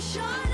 chora.